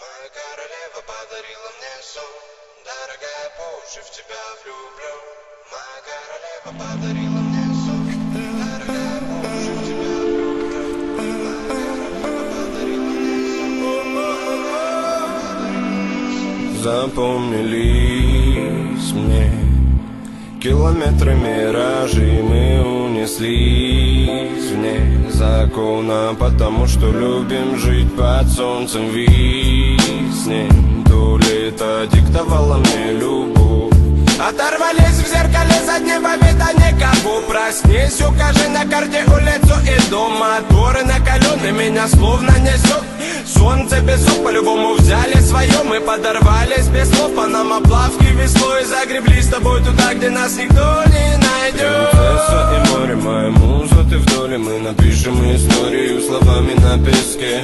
Моя королева подарила мне сон. Дорогая, по уши в тебя влюблю. Моя королева подарила мне сон. Дорогая, по уши в тебя влюблю. Моя королева подарила мне Запомнились мне Километры миражей мы унеслись вне закона Потому что любим жить под солнцем виснем То лето диктовало мне любовь. Оторвались в зеркале заднего вида никого. Проснись, укажи на карте улицу и дом. Моторы накалены, меня словно несет. Солнце песок по-любому взяли свое. Мы подорвались без слов по нам оплавки веслой. Загребли с тобой туда, где нас никто не Принцесса и море, моя муза, ты в доле Мы напишем историю словами на песке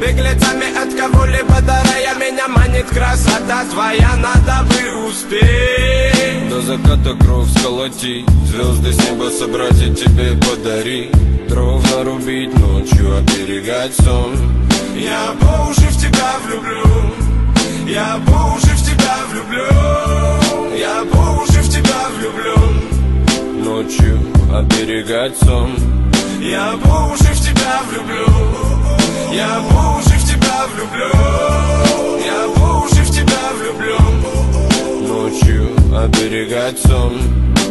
Беглецами от кого-либо дарая Меня манит красота твоя, надо бы успеть До заката кровь сколотить Звезды с неба собрать и тебе подарить Дров нарубить ночью, оберегать сон. Я по уши в тебя влюблю Я по уши в тебя влюблю Ночью оберегать сон. Я по уши в тебя влюблю. Я по уши в тебя влюблю. Я по уши в тебя влюблю. Ночью оберегать сон.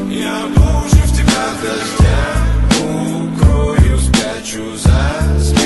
Я по уши в тебя дождя Укрою, спрячу за спиною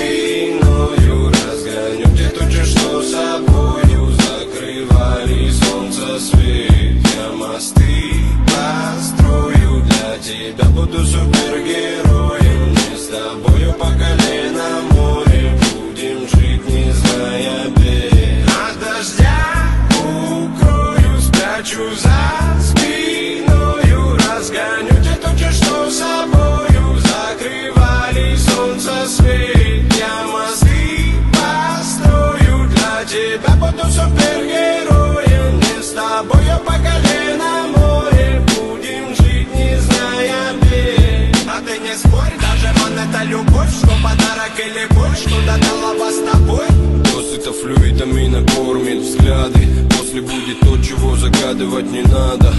спрячу за спиною Разгоню те тучи, что собою Закрывали солнце свет Я мосты построю для тебя Буду супергероем Мы с тобою по колено море Будем жить, не зная бед А ты не спорь, даже он это любовь Что подарок или боль, что додала вас с тобой. Досыта флюидами накормит взгляды. После будет то, чего загадывать не надо.